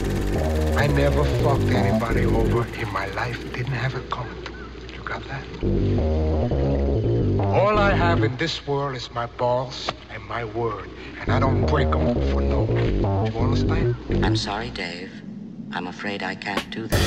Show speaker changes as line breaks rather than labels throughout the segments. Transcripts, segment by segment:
I never fucked anybody over in my life. Didn't have it coming. You got that? All I have in this world is my balls and my word. And I don't break them for no. You understand?
I'm sorry, Dave. I'm afraid I can't do that.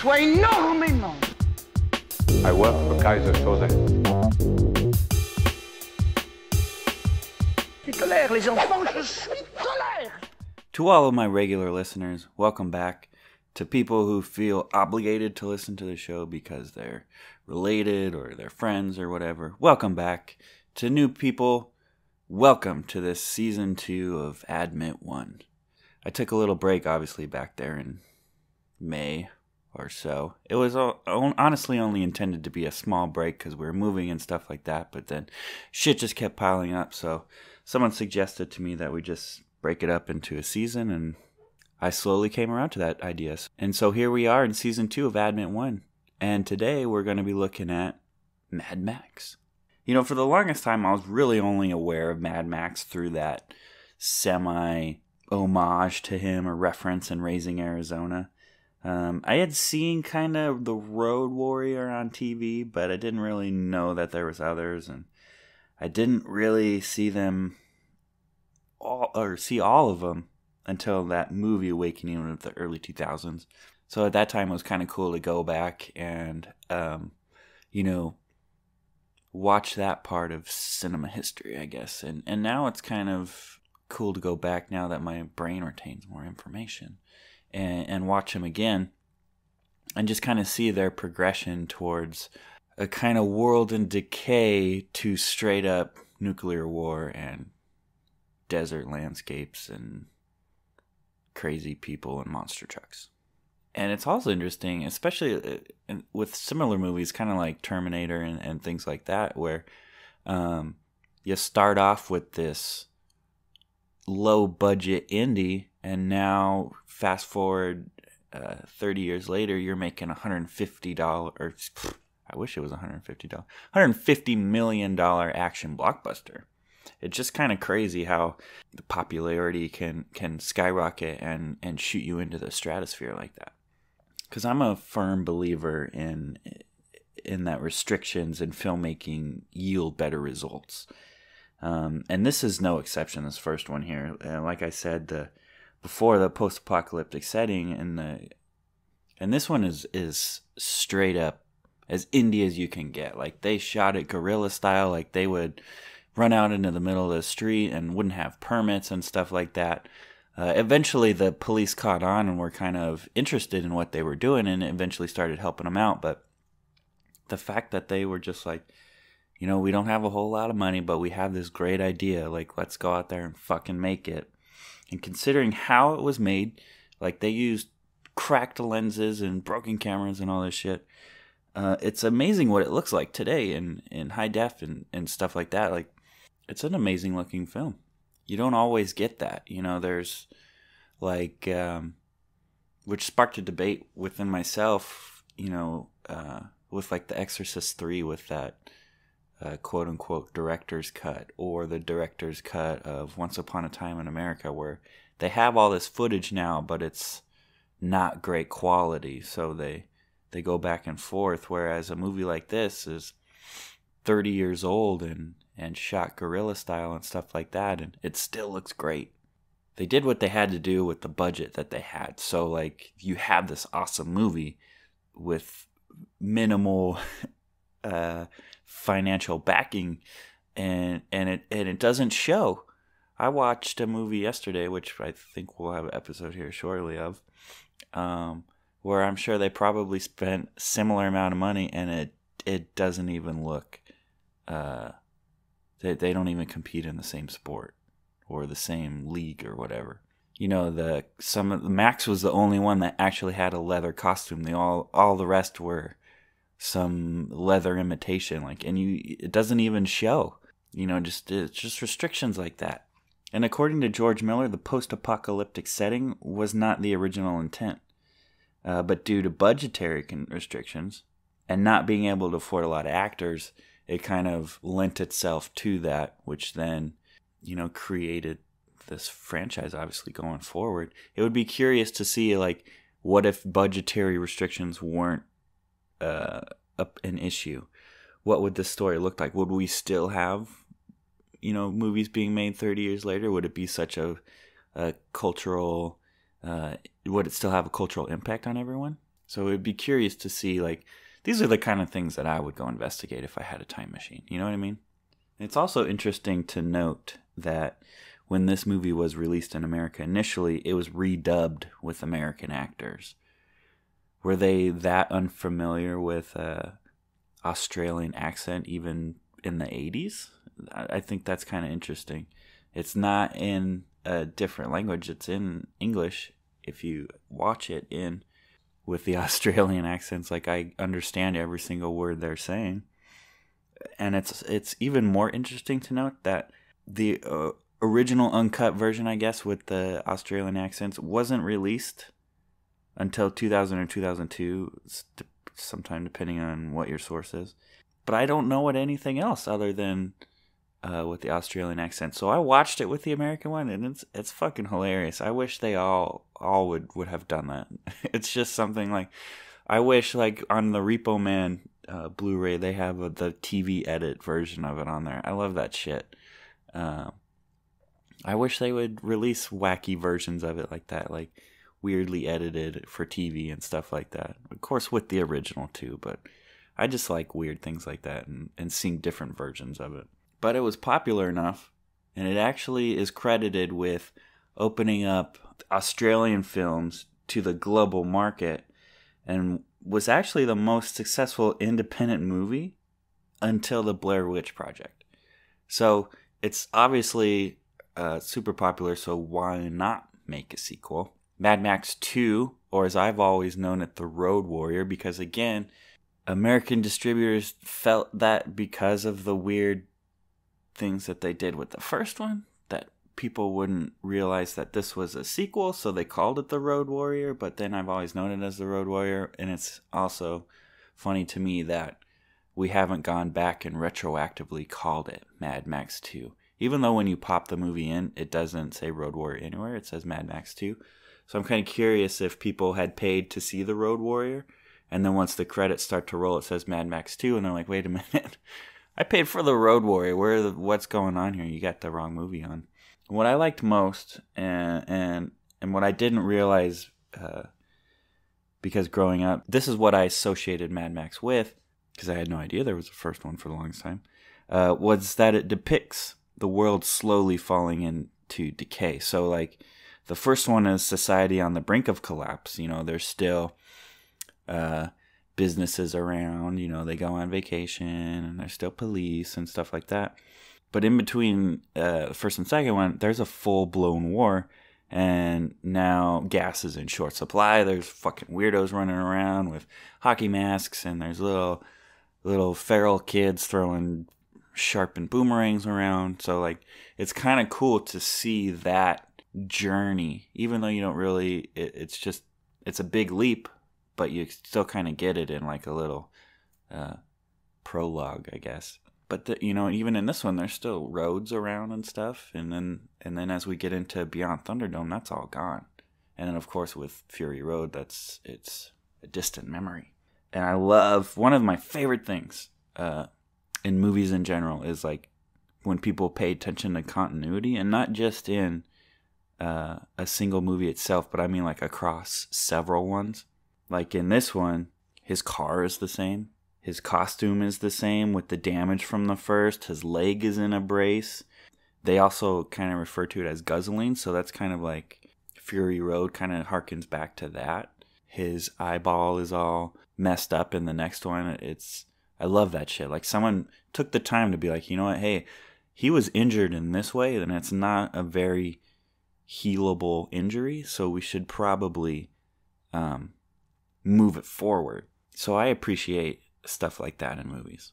Tu énormément.
I work for Keyser Söze.
Je suis colère, les enfants, je suis colère.
To all of my regular listeners, welcome back. To people who feel obligated to listen to the show because they're related or they're friends or whatever, welcome back. To new people, welcome to this season two of Admit One. I took a little break, obviously, back there in May or so. It was honestly only intended to be a small break because we were moving and stuff like that, but then shit just kept piling up. So someone suggested to me that we just break it up into a season, and I slowly came around to that idea. And so here we are in season two of Admit One, and today we're going to be looking at Mad Max. You know, for the longest time, I was really only aware of Mad Max through that semi homage to him or reference in Raising Arizona. Um, I had seen kind of the Road Warrior on TV, but I didn't really know that there was others, and I didn't really see them all or see all of them until that movie Awakening of the early 2000s. So at that time, it was kind of cool to go back and, um, you know, watch that part of cinema history, I guess. And and now it's kind of cool to go back now that my brain retains more information and, and watch them again and just kind of see their progression towards a kind of world in decay to straight up nuclear war and desert landscapes and crazy people and monster trucks. And it's also interesting, especially uh, with similar movies, kind of like Terminator and, and things like that, where um, you start off with this low budget indie, and now fast forward uh, 30 years later, you're making $150 or I wish it was $150. $150 million action blockbuster. It's just kind of crazy how the popularity can can skyrocket and and shoot you into the stratosphere like that. Cuz I'm a firm believer in in that restrictions in filmmaking yield better results. Um, and this is no exception. This first one here, like I said, the before the post-apocalyptic setting, and the and this one is is straight up as indie as you can get. Like they shot it guerrilla style, like they would run out into the middle of the street and wouldn't have permits and stuff like that. Uh, eventually, the police caught on and were kind of interested in what they were doing, and eventually started helping them out. But the fact that they were just like, you know, we don't have a whole lot of money, but we have this great idea. Like, let's go out there and fucking make it. And considering how it was made, like they used cracked lenses and broken cameras and all this shit. Uh, it's amazing what it looks like today in, in high def and, and stuff like that. Like, it's an amazing looking film. You don't always get that. You know, there's like, um, which sparked a debate within myself, you know, uh, with like The Exorcist 3 with that uh, quote unquote director's cut or the director's cut of Once Upon a Time in America, where they have all this footage now, but it's not great quality. So they they go back and forth. Whereas a movie like this is 30 years old and and shot guerrilla style and stuff like that, and it still looks great. They did what they had to do with the budget that they had. So like you have this awesome movie with minimal uh, financial backing, and and it and it doesn't show. I watched a movie yesterday, which I think we'll have an episode here shortly of, um, where I'm sure they probably spent similar amount of money, and it it doesn't even look. Uh, they they don't even compete in the same sport or the same league or whatever. You know, the some of the Max was the only one that actually had a leather costume. They all all the rest were some leather imitation like and you it doesn't even show you know just it's just restrictions like that and according to george miller the post-apocalyptic setting was not the original intent uh, but due to budgetary restrictions and not being able to afford a lot of actors, it kind of lent itself to that, which then, you know, created this franchise obviously going forward. It would be curious to see like what if budgetary restrictions weren't uh, an issue? What would this story look like? Would we still have, you know, movies being made 30 years later? Would it be such a, a cultural, uh, would it still have a cultural impact on everyone? So it would be curious to see, like, these are the kind of things that I would go investigate if I had a time machine. You know what I mean? It's also interesting to note that when this movie was released in America initially, it was redubbed with American actors. Were they that unfamiliar with uh, Australian accent even in the 80s? I think that's kind of interesting. It's not in a different language, it's in English if you watch it in with the Australian accents like I understand every single word they're saying. And it's it's even more interesting to note that the uh, original uncut version, I guess, with the Australian accents, wasn't released until 2000 or 2002, sometime depending on what your source is. But I don't know what anything else other than uh, with the Australian accent. So I watched it with the American one, and it's it's fucking hilarious. I wish they all all would would have done that. it's just something like I wish like on the Repo Man uh, Blu-ray they have a, the TV edit version of it on there. I love that shit. Uh, I wish they would release wacky versions of it like that, like weirdly edited for TV and stuff like that. Of course, with the original too, but I just like weird things like that and, and seeing different versions of it. But it was popular enough, and it actually is credited with opening up Australian films to the global market and was actually the most successful independent movie until the Blair Witch Project. So it's obviously uh, super popular, so why not make a sequel? Mad Max 2, or as I've always known it, The Road Warrior, because again, American distributors felt that because of the weird things that they did with the first one, that people wouldn't realize that this was a sequel, so they called it The Road Warrior, but then I've always known it as The Road Warrior, and it's also funny to me that we haven't gone back and retroactively called it Mad Max 2 even though when you pop the movie in, it doesn't say Road Warrior anywhere. It says Mad Max 2. So I'm kind of curious if people had paid to see the Road Warrior, and then once the credits start to roll, it says Mad Max 2, and they're like, wait a minute. I paid for the Road Warrior. Where the, what's going on here? You got the wrong movie on. What I liked most, and and and what I didn't realize, uh, because growing up, this is what I associated Mad Max with, because I had no idea there was a first one for the longest time, uh, was that it depicts the world slowly falling into decay. So like the first one is society on the brink of collapse. You know, there's still uh, businesses around. You know, they go on vacation, and there's still police and stuff like that. But in between uh, first and second one, there's a full blown war, and now gas is in short supply. There's fucking weirdos running around with hockey masks, and there's little little feral kids throwing sharpened boomerangs around. So like it's kind of cool to see that journey, even though you don't really. It, it's just it's a big leap, but you still kind of get it in like a little uh, prologue, I guess. But the, you know, even in this one, there's still roads around and stuff, and then and then as we get into Beyond Thunderdome, that's all gone. And then of course with Fury Road, that's it's a distant memory. And I love one of my favorite things uh, in movies in general is like when people pay attention to continuity and not just in uh, a single movie itself, but I mean like across several ones. Like in this one, his car is the same. His costume is the same with the damage from the first. His leg is in a brace. They also kind of refer to it as guzzling, so that's kind of like Fury Road kind of harkens back to that. His eyeball is all messed up in the next one. It's I love that shit. Like someone took the time to be like, you know what, hey, he was injured in this way, and it's not a very healable injury, so we should probably um, move it forward. So I appreciate stuff like that in movies.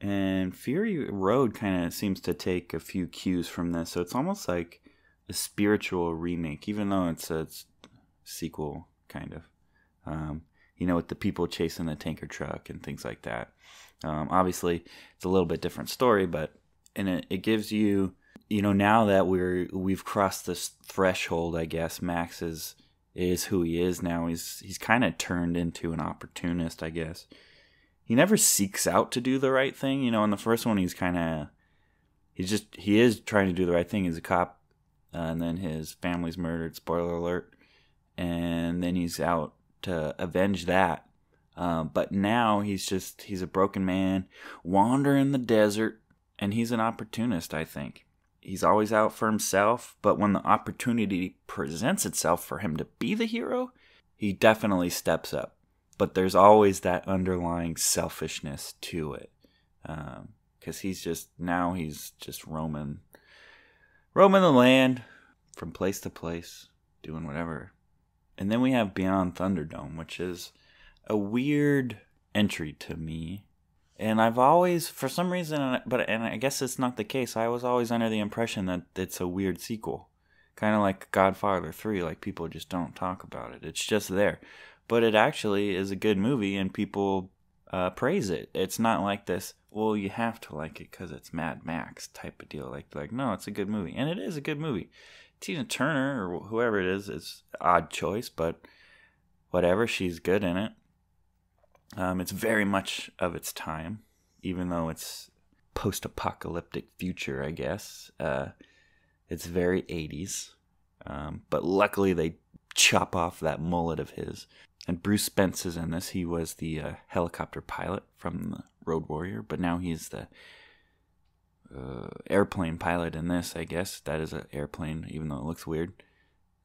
And Fury Road kind of seems to take a few cues from this, so it's almost like a spiritual remake, even though it's a sequel, kind of. Um, you know, with the people chasing the tanker truck and things like that. Um, obviously, it's a little bit different story, but and it, it gives you, you know, now that we're we've crossed this threshold, I guess Max is is who he is now. He's he's kind of turned into an opportunist, I guess. He never seeks out to do the right thing. You know, in the first one, he's kind of he's just he is trying to do the right thing. He's a cop, uh, and then his family's murdered. Spoiler alert. And then he's out to avenge that. Um, but now he's just he's a broken man wandering the desert, and he's an opportunist. I think he's always out for himself, but when the opportunity presents itself for him to be the hero, he definitely steps up. But there's always that underlying selfishness to it, because um, he's just now he's just roaming, roaming the land from place to place, doing whatever. And then we have Beyond Thunderdome, which is a weird entry to me and I've always, for some reason, but and I guess it's not the case. I was always under the impression that it's a weird sequel, kind of like Godfather Three. Like people just don't talk about it. It's just there, but it actually is a good movie, and people uh, praise it. It's not like this. Well, you have to like it because it's Mad Max type of deal. Like like no, it's a good movie, and it is a good movie. Tina Turner or whoever it is is odd choice, but whatever. She's good in it. Um, it's very much of its time, even though it's post-apocalyptic future, I guess. Uh, it's very 80s, um, but luckily they chop off that mullet of his. And Bruce Spence is in this. He was the uh, helicopter pilot from the Road Warrior, but now he's the uh, airplane pilot in this. I guess that is an airplane, even though it looks weird.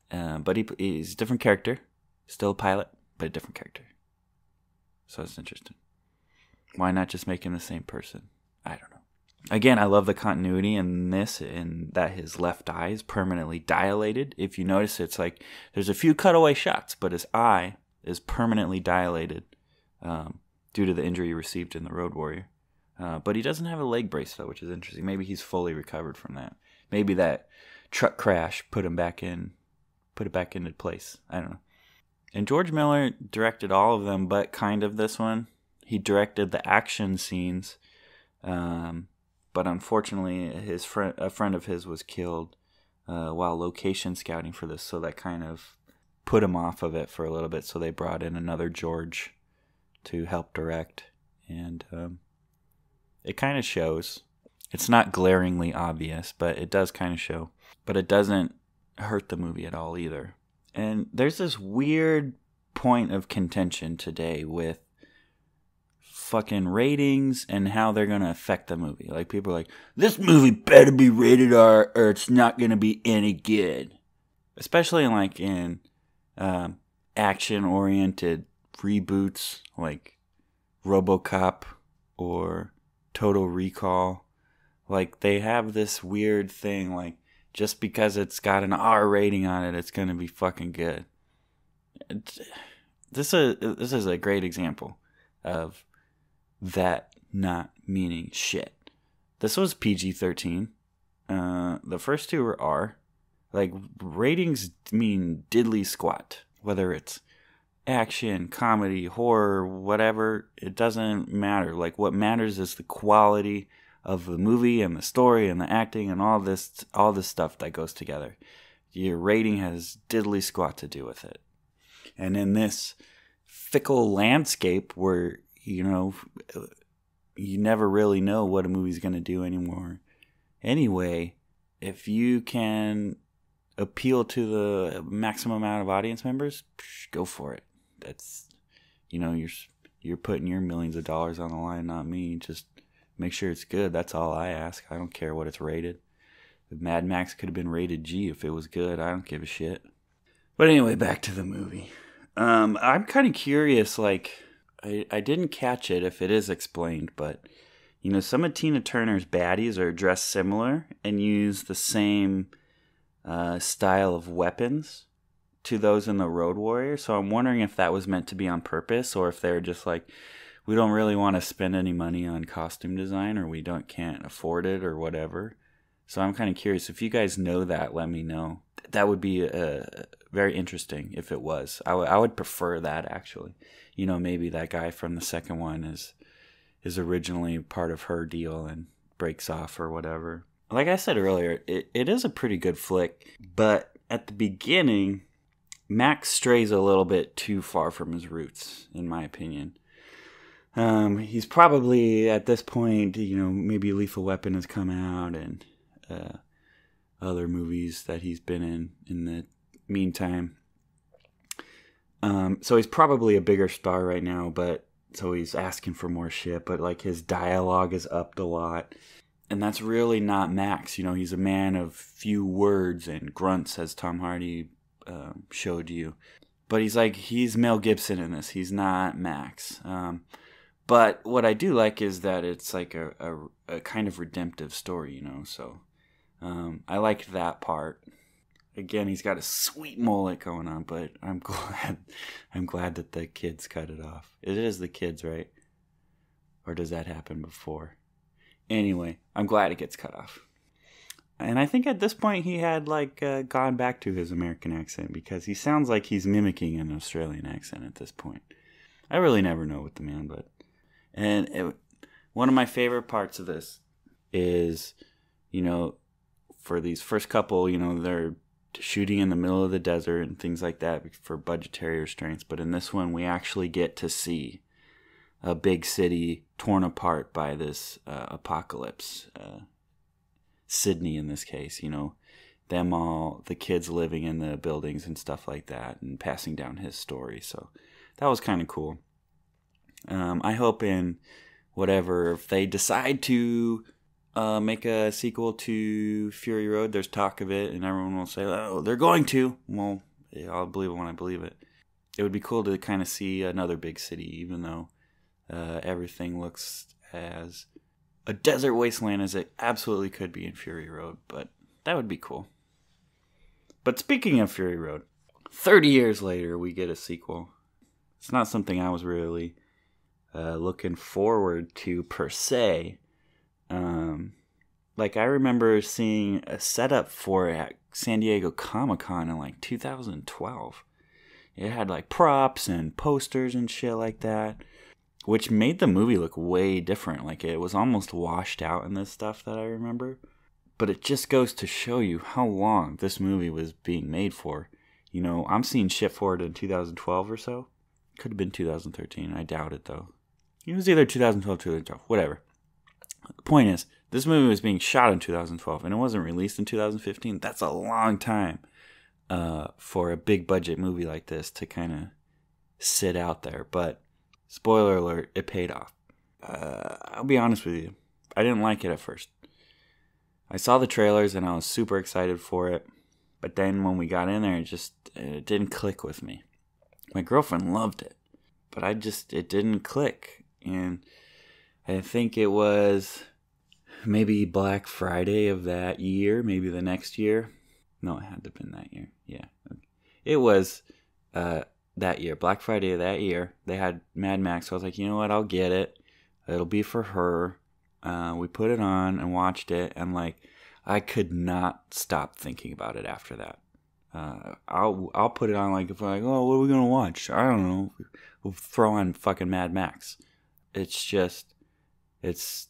Uh, but he, he's a different character, still a pilot, but a different character. So it's interesting. Why not just make him the same person? I don't know. Again, I love the continuity in this, in that his left eye is permanently dilated. If you notice, it's like there's a few cutaway shots, but his eye is permanently dilated um, due to the injury he received in the Road Warrior. Uh, but he doesn't have a leg brace though, which is interesting. Maybe he's fully recovered from that. Maybe that truck crash put him back in, put it back into place. I don't know. And George Miller directed all of them, but kind of this one. He directed the action scenes, um, but unfortunately, his friend, a friend of his, was killed uh, while location scouting for this, so that kind of put him off of it for a little bit. So they brought in another George to help direct, and um, it kind of shows. It's not glaringly obvious, but it does kind of show. But it doesn't hurt the movie at all either. And there's this weird point of contention today with fucking ratings and how they're going to affect the movie. Like people are like, this movie better be rated R or it's not going to be any good. Especially like in um, action oriented reboots like RoboCop or Total Recall. Like they have this weird thing like just because it's got an R rating on it, it's going to be fucking good. This is this is a great example of that not meaning shit. This was PG thirteen. Uh, the first two were R. Like ratings mean diddly squat. Whether it's action, comedy, horror, whatever, it doesn't matter. Like what matters is the quality of the movie and the story and the acting and all this all this stuff that goes together. Your rating has diddly squat to do with it. And in this fickle landscape where you know you never really know what a movie's going to do anymore. Anyway, if you can appeal to the maximum amount of audience members, go for it. That's you know, you're you're putting your millions of dollars on the line, not me. Just Make sure it's good. That's all I ask. I don't care what it's rated. Mad Max could have been rated G if it was good. I don't give a shit. But anyway, back to the movie. Um, I'm kind of curious. Like, I, I didn't catch it if it is explained, but you know, some of Tina Turner's baddies are dressed similar and use the same uh, style of weapons to those in the Road Warrior. So I'm wondering if that was meant to be on purpose or if they're just like, we don't really want to spend any money on costume design or we don't can't afford it or whatever. So I'm kind of curious if you guys know that, let me know. That would be a very interesting if it was. I, I would prefer that actually. You know, maybe that guy from the second one is is originally part of her deal and breaks off or whatever. Like I said earlier, it, it is a pretty good flick, but at the beginning, Max strays a little bit too far from his roots, in my opinion. Um, he's probably at this point, you know, maybe Lethal Weapon has come out and uh, other movies that he's been in in the meantime. Um, so he's probably a bigger star right now, but so he's asking for more shit. But like his dialogue is upped a lot, and that's really not Max. You know, he's a man of few words and grunts, as Tom Hardy uh, showed you. But he's like he's Mel Gibson in this. He's not Max. Um, but what I do like is that it's like a, a, a kind of redemptive story, you know. So um, I like that part. Again, he's got a sweet mullet going on, but I'm glad I'm glad that the kids cut it off. It is the kids, right? Or does that happen before? Anyway, I'm glad it gets cut off. And I think at this point he had like uh, gone back to his American accent because he sounds like he's mimicking an Australian accent at this point. I really never know with the man, but and it, one of my favorite parts of this is, you know, for these first couple, you know, they're shooting in the middle of the desert and things like that for budgetary restraints. But in this one, we actually get to see a big city torn apart by this uh, apocalypse. Uh, Sydney, in this case, you know, them all, the kids living in the buildings and stuff like that, and passing down his story. So that was kind of cool. Um, I hope in whatever, if they decide to uh, make a sequel to Fury Road. There's talk of it, and everyone will say, "Oh, they're going to." Well, yeah, I'll believe it when I believe it. It would be cool to kind of see another big city, even though uh, everything looks as a desert wasteland as it absolutely could be in Fury Road. But that would be cool. But speaking of Fury Road, 30 years later, we get a sequel. It's not something I was really uh, looking forward to per se um, like I remember seeing a setup for it at San Diego Comic Con in like 2012. It had like props and posters and shit like that, which made the movie look way different. Like it was almost washed out in this stuff that I remember. But it just goes to show you how long this movie was being made for. You know, I'm seeing shit for it in 2012 or so. Could have been 2013. I doubt it though. It was either 2012 2012, whatever. The point is, this movie was being shot in 2012 and it wasn't released in 2015. That's a long time uh, for a big budget movie like this to kind of sit out there. But spoiler alert, it paid off. Uh, I'll be honest with you, I didn't like it at first. I saw the trailers and I was super excited for it, but then when we got in there, it just it didn't click with me. My girlfriend loved it, but I just it didn't click, and I think it was maybe Black Friday of that year, maybe the next year. No, it had to have been that year. Yeah. It was uh, that year, Black Friday of that year. They had Mad Max. So I was like, you know what? I'll get it. It'll be for her. Uh, we put it on and watched it. And like, I could not stop thinking about it after that. Uh, I'll I'll put it on like if I'm like oh what are we gonna watch I don't know we'll throw on fucking Mad Max. It's just it's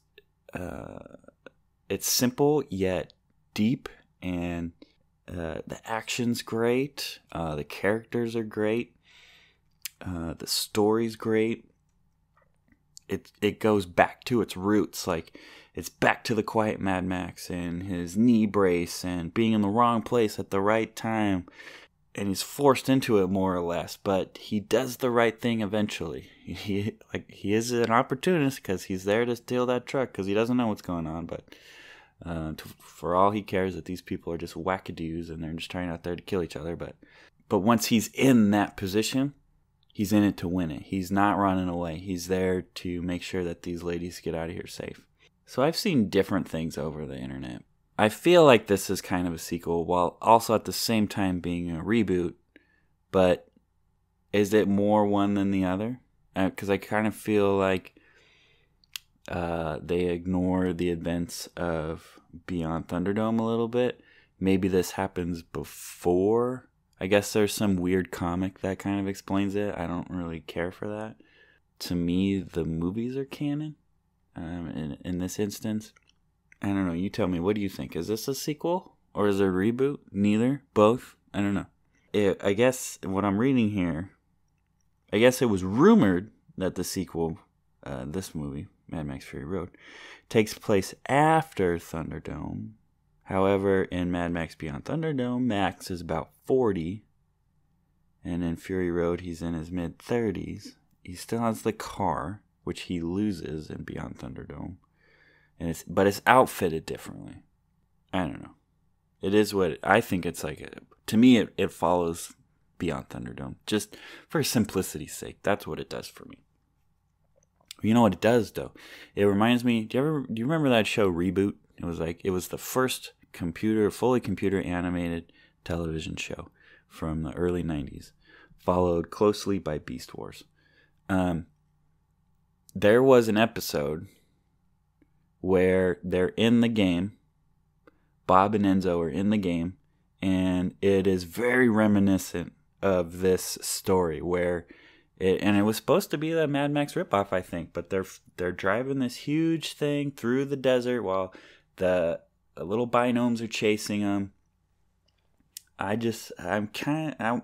uh, it's simple yet deep, and uh, the action's great. Uh, the characters are great. Uh, the story's great. It it goes back to its roots, like it's back to the quiet Mad Max and his knee brace and being in the wrong place at the right time and he's forced into it more or less, but he does the right thing eventually. He like he is an opportunist because he's there to steal that truck because he doesn't know what's going on. But uh, to, for all he cares, that these people are just wackadoos and they're just trying out there to kill each other. But but once he's in that position, he's in it to win it. He's not running away. He's there to make sure that these ladies get out of here safe. So I've seen different things over the internet I feel like this is kind of a sequel while also at the same time being a reboot, but is it more one than the other? Because uh, I kind of feel like uh, they ignore the events of Beyond Thunderdome a little bit. Maybe this happens before. I guess there's some weird comic that kind of explains it. I don't really care for that. To me, the movies are canon. Um, in in this instance, I don't know. You tell me. What do you think? Is this a sequel or is it a reboot? Neither. Both. I don't know. It, I guess what I'm reading here. I guess it was rumored that the sequel, uh, this movie, Mad Max Fury Road, takes place after Thunderdome. However, in Mad Max Beyond Thunderdome, Max is about 40, and in Fury Road, he's in his mid 30s. He still has the car, which he loses in Beyond Thunderdome, and it's but it's outfitted differently. I don't know. It is what I think. It's like to me, it, it follows Beyond Thunderdome just for simplicity's sake. That's what it does for me. You know what it does though? It reminds me. Do you ever do you remember that show Reboot? It was like it was the first computer, fully computer animated television show from the early '90s, followed closely by Beast Wars. Um, there was an episode where they're in the game. Bob and Enzo are in the game, and it is very reminiscent of this story where it, and it was supposed to be the Mad Max ripoff, I think, but they're they're driving this huge thing through the desert while the, the little binomes are chasing them. I just I'm kind of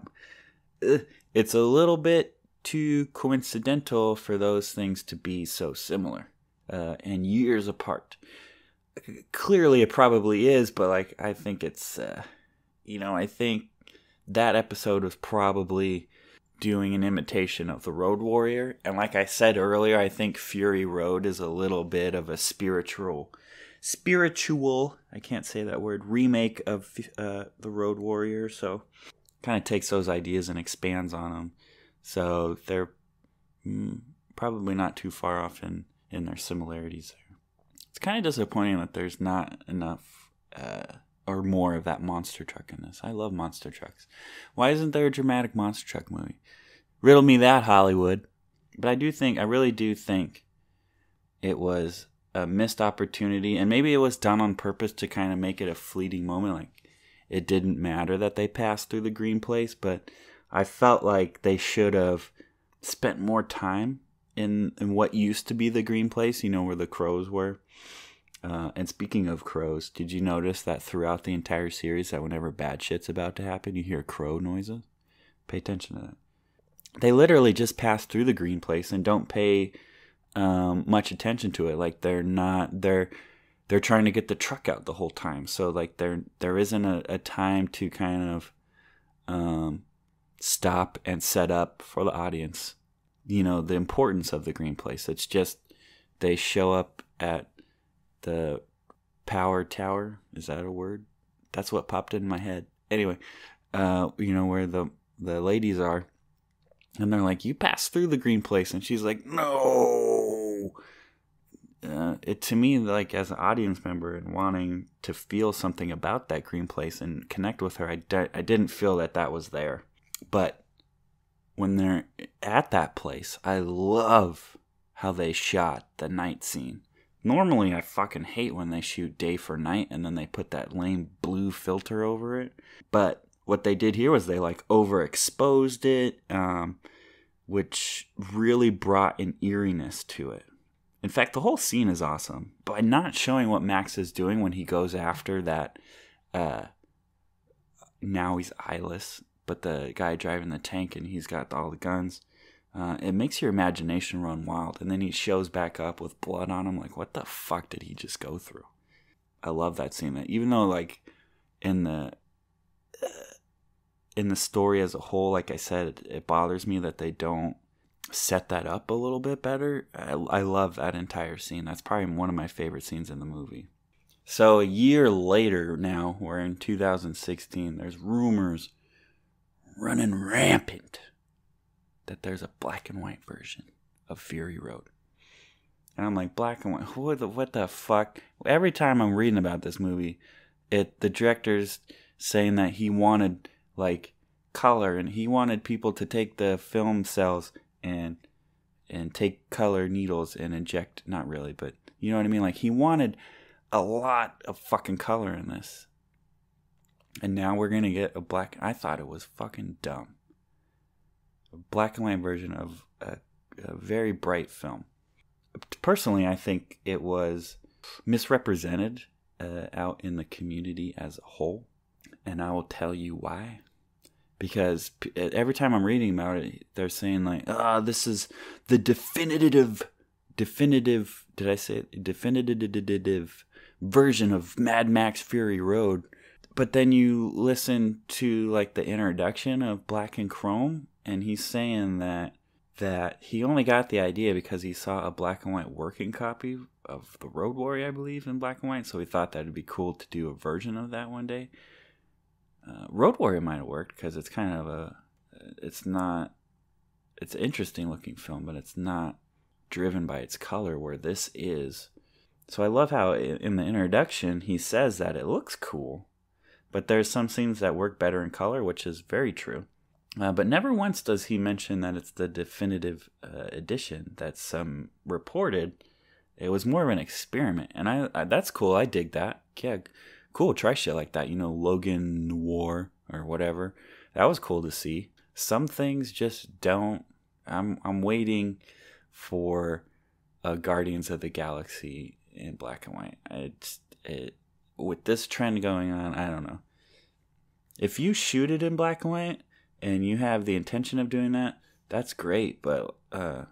it's a little bit too coincidental for those things to be so similar uh, and years apart. Clearly, it probably is, but like I think it's uh, you know I think that episode was probably doing an imitation of the Road Warrior. And like I said earlier, I think Fury Road is a little bit of a spiritual, spiritual, I can't say that word, remake of uh, the Road Warrior. So kind of takes those ideas and expands on them. So they're mm, probably not too far off in, in their similarities there. It's kind of disappointing that there's not enough. Uh, or more of that monster truck in this. I love monster trucks. Why isn't there a dramatic monster truck movie? Riddle me that, Hollywood. But I do think, I really do think it was a missed opportunity, and maybe it was done on purpose to kind of make it a fleeting moment. Like, it didn't matter that they passed through the green place, but I felt like they should have spent more time in, in what used to be the green place, you know, where the crows were uh, and speaking of crows, did you notice that throughout the entire series, that whenever bad shit's about to happen, you hear crow noises? Pay attention to that. They literally just pass through the green place and don't pay um, much attention to it. Like they're not they're they're trying to get the truck out the whole time. So like there there isn't a, a time to kind of um, stop and set up for the audience. You know the importance of the green place. It's just they show up at the power tower. Is that a word? That's what popped in my head. Anyway, uh, you know where the the ladies are, and they're like, "You passed through the green place," and she's like, "No." Uh, it to me like as an audience member and wanting to feel something about that green place and connect with her, I, di- I didn't feel that that was there. But when they're at that place, I love how they shot the night scene Normally, I fucking hate when they shoot day for night and then they put that lame blue filter over it. But what they did here was they like overexposed it, um, which really brought an eeriness to it. In fact, the whole scene is awesome. By not showing what Max is doing when he goes after that, uh, now he's eyeless, but the guy driving the tank and he's got all the guns. Uh, it makes your imagination run wild. And then he shows back up with blood on him. Like, what the fuck did he just go through? I love that scene. That even though, like, in the in the story as a whole, like I said, it, it, bothers me that they don't set that up a little bit better. I, I love that entire scene. That's probably one of my favorite scenes in the movie. So a year later, now we're in 2016. There's rumors running rampant that there's a black and white version of Fury Road. And I'm like, black and white? What the, what the fuck? Every time I'm reading about this movie, it the director's saying that he wanted like color and he wanted people to take the film cells and and take color needles and inject not really but you know what i mean like he wanted a lot of fucking color in this And now we're gonna get a black. I thought it was fucking dumb. A black and white version of a, a very bright film. Personally, I think it was misrepresented uh, out in the community as a whole, and I will tell you why. Because every time I'm reading about it, they're saying like, "Ah, this is the definitive, definitive." Did I say it? definitive version of Mad Max Fury Road? But then you listen to like the introduction of Black and Chrome, and he's saying that that he only got the idea because he saw a black and white working copy of the Road Warrior, I believe, in black and white. So he thought that it'd be cool to do a version of that one day. Uh, Road Warrior might have worked because it's kind of a, it's not, it's interesting looking film, but it's not driven by its color where this is. So I love how in the introduction he says that it looks cool, but there's some scenes that work better in color, which is very true. Uh, but never once does he mention that it's the definitive uh, edition that's um, reported. It was more of an experiment, and I, I, that's cool. I dig that. Yeah, cool. Try shit like that. You know, Logan Noir or whatever. That was cool to see. Some things just don't. I'm I'm waiting for a Guardians of the Galaxy in black and white. It's it with this trend going on. I don't know. If you shoot it in black and white and you have the intention of doing that, that's great. But uh,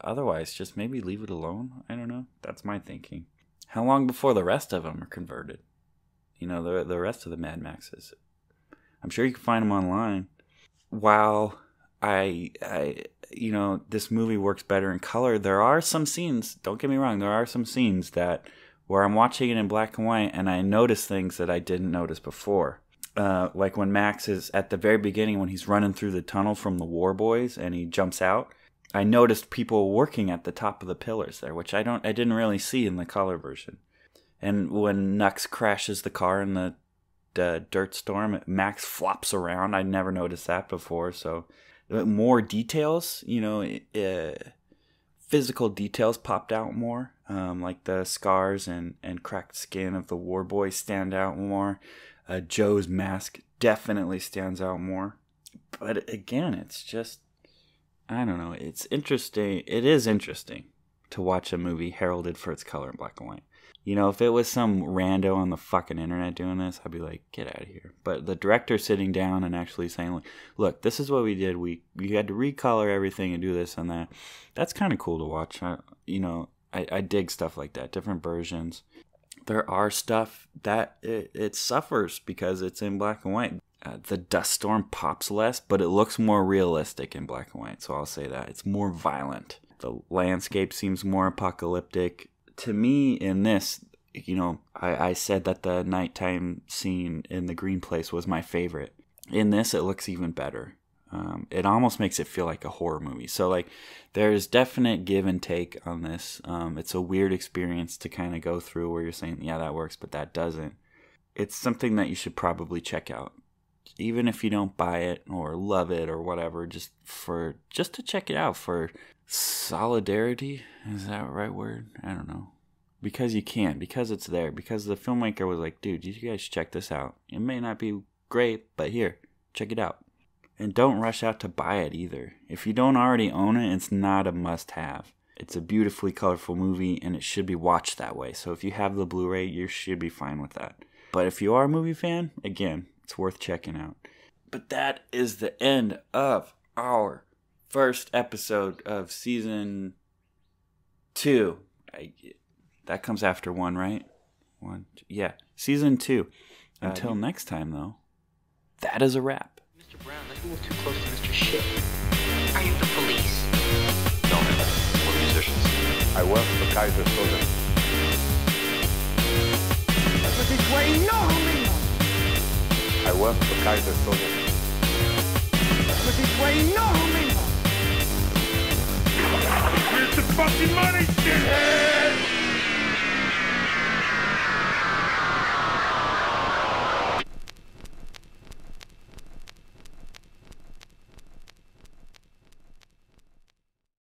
otherwise, just maybe leave it alone. I don't know. That's my thinking. How long before the rest of them are converted? You know, the the rest of the Mad Maxes. I'm sure you can find them online. While I, I, you know, this movie works better in color. There are some scenes. Don't get me wrong. There are some scenes that where I'm watching it in black and white, and I notice things that I didn't notice before. Uh, like when Max is at the very beginning when he's running through the tunnel from the War Boys and he jumps out. I noticed people working at the top of the pillars there, which I don't, I didn't really see in the color version. And when Nux crashes the car in the, dirt storm, Max flops around. I never noticed that before. So more details, you know, uh, physical details popped out more. Um, like the scars and, and cracked skin of the War boy stand out more. Uh, Joe's mask definitely stands out more. But again, it's just, I don't know. It's interesting. It is interesting to watch a movie heralded for its color in black and white. You know, if it was some rando on the fucking internet doing this, I'd be like, get out of here. But the director sitting down and actually saying, look, this is what we did. We we had to recolor everything and do this and that. That's kind of cool to watch. I, you know, I, I dig stuff like that, different versions there are stuff that it, it suffers because it's in black and white. Uh, the dust storm pops less, but it looks more realistic in black and white. So I'll say that it's more violent. The landscape seems more apocalyptic. To me, in this, you know, I, I said that the nighttime scene in the green place was my favorite. In this, it looks even better. Um, it almost makes it feel like a horror movie. So like, there's definite give and take on this. Um, it's a weird experience to kind of go through where you're saying, yeah, that works, but that doesn't. It's something that you should probably check out, even if you don't buy it or love it or whatever. Just for just to check it out for solidarity. Is that the right word? I don't know. Because you can, because it's there, because the filmmaker was like, dude, you guys check this out. It may not be great, but here, check it out. And don't rush out to buy it either. If you don't already own it, it's not a must have. It's a beautifully colorful movie and it should be watched that way. So if you have the Blu ray, you should be fine with that. But if you are a movie fan, again, it's worth checking out. But that is the end of our first episode of season two. I, that comes after one, right? One, two, yeah, season two. Until uh, next time, though, that is a wrap.
Mr. Brown, that's a little too close to Mr. Shit. Are you the police?
No, man. We're musicians. I work for Keyser Söze.
That's this way, no, homie!
I work for Keyser Söze.
That's this way, no, homie!
Here's the fucking money, shithead!